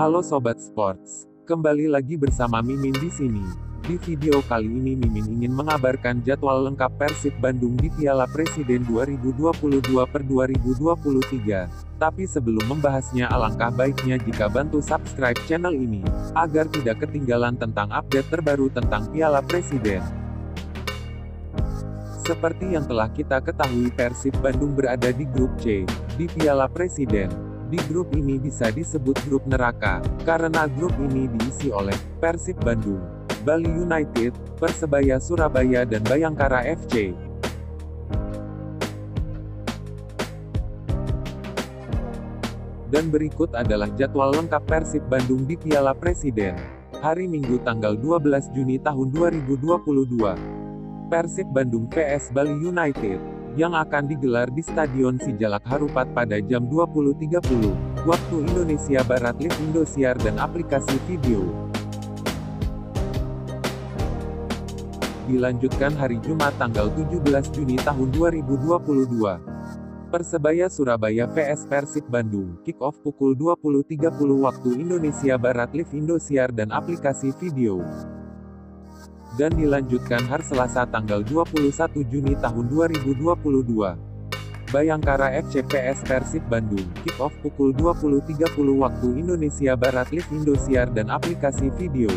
Halo Sobat Sports, kembali lagi bersama Mimin di sini. Di video kali ini Mimin ingin mengabarkan jadwal lengkap Persib Bandung di Piala Presiden 2022 per 2023. Tapi sebelum membahasnya alangkah baiknya jika bantu subscribe channel ini, agar tidak ketinggalan tentang update terbaru tentang Piala Presiden. Seperti yang telah kita ketahui Persib Bandung berada di grup C, di Piala Presiden. Di grup ini bisa disebut grup neraka, karena grup ini diisi oleh Persib Bandung, Bali United, Persebaya Surabaya dan Bayangkara FC. Dan berikut adalah jadwal lengkap Persib Bandung di Piala Presiden. Hari Minggu tanggal 12 Juni tahun 2022. Persib Bandung vs Bali United yang akan digelar di Stadion Sijalak Harupat pada jam 20.30 waktu Indonesia Barat Live Indosiar dan aplikasi video. Dilanjutkan hari Jumat tanggal 17 Juni tahun 2022. Persebaya Surabaya vs Persib Bandung, kick off pukul 20.30 waktu Indonesia Barat Live Indosiar dan aplikasi video dan dilanjutkan hari Selasa tanggal 21 Juni tahun 2022. Bayangkara FC PS Persib Bandung, kick off pukul 20.30 waktu Indonesia Barat Live Indosiar dan aplikasi video.